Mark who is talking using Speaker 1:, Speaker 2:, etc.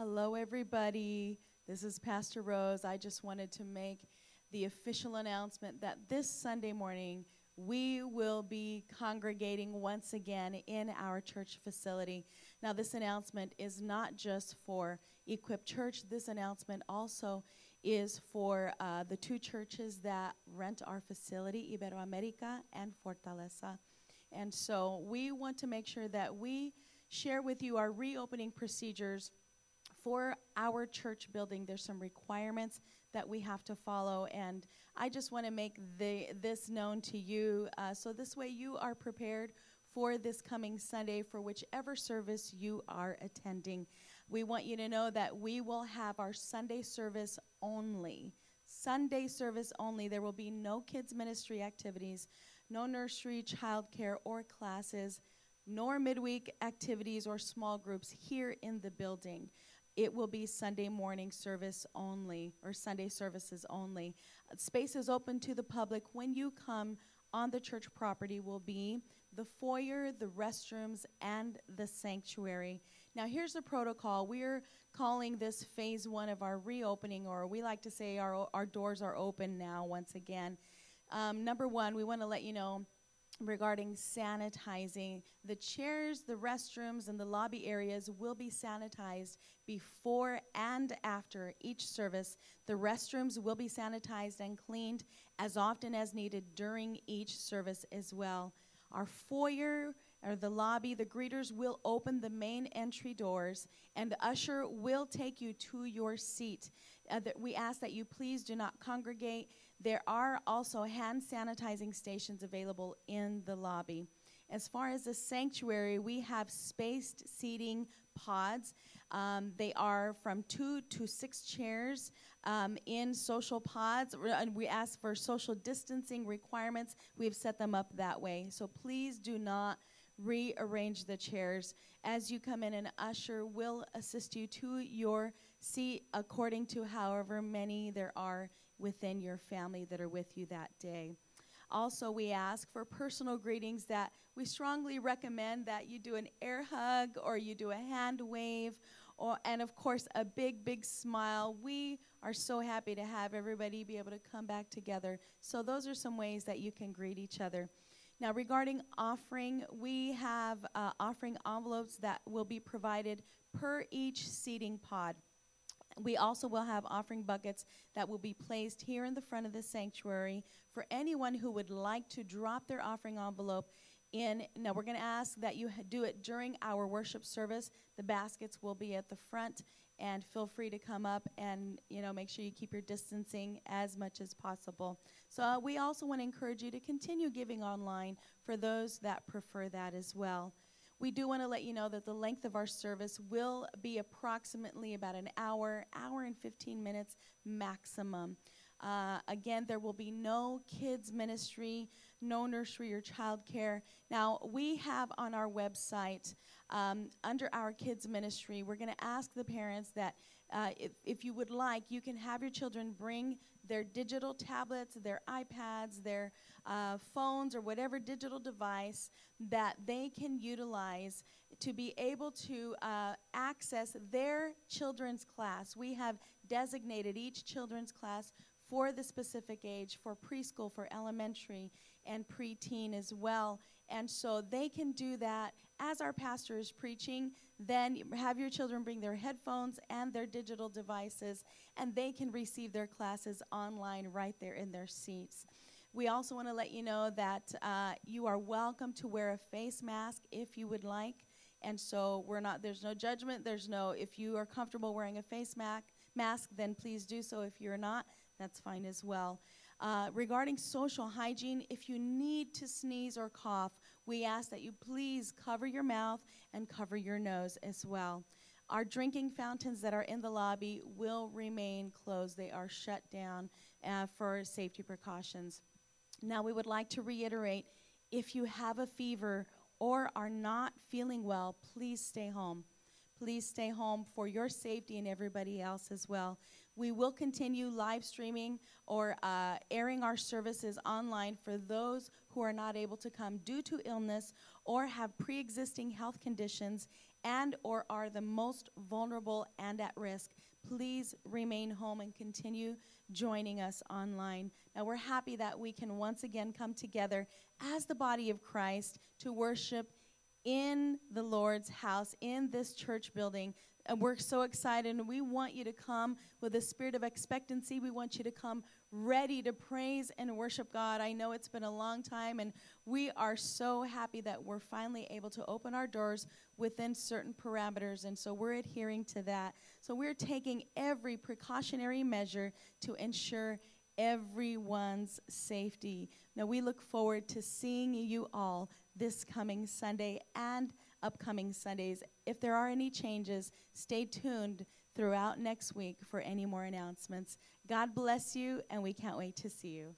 Speaker 1: Hello, everybody. This is Pastor Rose. I just wanted to make the official announcement that this Sunday morning we will be congregating once again in our church facility. Now, this announcement is not just for Equip Church, this announcement also is for uh, the two churches that rent our facility, Iberoamerica and Fortaleza. And so we want to make sure that we share with you our reopening procedures for our church building. There's some requirements that we have to follow, and I just want to make the, this known to you uh, so this way you are prepared for this coming Sunday for whichever service you are attending. We want you to know that we will have our Sunday service only. Sunday service only. There will be no kids' ministry activities, no nursery, childcare, or classes, nor midweek activities or small groups here in the building. It will be Sunday morning service only, or Sunday services only. Space is open to the public when you come on the church property will be the foyer, the restrooms, and the sanctuary. Now, here's the protocol. We're calling this phase one of our reopening, or we like to say our, our doors are open now once again. Um, number one, we want to let you know regarding sanitizing. The chairs, the restrooms, and the lobby areas will be sanitized before and after each service. The restrooms will be sanitized and cleaned as often as needed during each service as well. Our foyer or the lobby, the greeters will open the main entry doors and the usher will take you to your seat. Uh, that we ask that you please do not congregate. There are also hand sanitizing stations available in the lobby. As far as the sanctuary, we have spaced seating pods. Um, they are from two to six chairs um, in social pods. And we ask for social distancing requirements. We've set them up that way. So please do not rearrange the chairs. As you come in, an usher will assist you to your seat according to however many there are within your family that are with you that day. Also, we ask for personal greetings that we strongly recommend that you do an air hug or you do a hand wave or, and of course a big big smile. We are so happy to have everybody be able to come back together. So those are some ways that you can greet each other. Now regarding offering we have uh, offering envelopes that will be provided per each seating pod we also will have offering buckets that will be placed here in the front of the sanctuary for anyone who would like to drop their offering envelope in. Now, we're going to ask that you do it during our worship service. The baskets will be at the front, and feel free to come up and you know make sure you keep your distancing as much as possible. So uh, we also want to encourage you to continue giving online for those that prefer that as well. We do want to let you know that the length of our service will be approximately about an hour, hour and 15 minutes maximum. Uh, again, there will be no kids ministry, no nursery or childcare. Now, we have on our website, um, under our kids ministry, we're going to ask the parents that uh, if, if you would like, you can have your children bring their digital tablets, their iPads, their uh, phones, or whatever digital device that they can utilize to be able to uh, access their children's class. We have designated each children's class for the specific age, for preschool, for elementary, and preteen as well. And so they can do that as our pastor is preaching. Then have your children bring their headphones and their digital devices, and they can receive their classes online right there in their seats. We also want to let you know that uh, you are welcome to wear a face mask if you would like. And so we're not, there's no judgment. There's no, if you are comfortable wearing a face mask, mask, then please do so. If you're not, that's fine as well. Uh, regarding social hygiene, if you need to sneeze or cough, we ask that you please cover your mouth and cover your nose as well. Our drinking fountains that are in the lobby will remain closed. They are shut down uh, for safety precautions. Now, we would like to reiterate if you have a fever or are not feeling well, please stay home. Please stay home for your safety and everybody else as well. We will continue live streaming or uh, airing our services online for those who are not able to come due to illness or have pre existing health conditions and or are the most vulnerable and at risk, please remain home and continue joining us online. Now we're happy that we can once again come together as the body of Christ to worship in the Lord's house, in this church building. And we're so excited, and we want you to come with a spirit of expectancy. We want you to come ready to praise and worship God. I know it's been a long time, and we are so happy that we're finally able to open our doors within certain parameters, and so we're adhering to that. So we're taking every precautionary measure to ensure everyone's safety. Now, we look forward to seeing you all this coming Sunday and upcoming Sundays. If there are any changes, stay tuned throughout next week for any more announcements. God bless you, and we can't wait to see you.